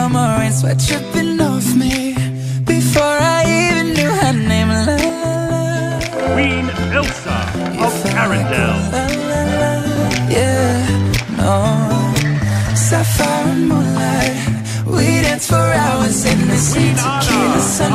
summer rain Sweat dripping off me before I even knew her name. La, la, la. Queen Elsa You of felt like la, Yeah, no. Sapphire and moonlight. We danced for hours in the sea. To keep the sun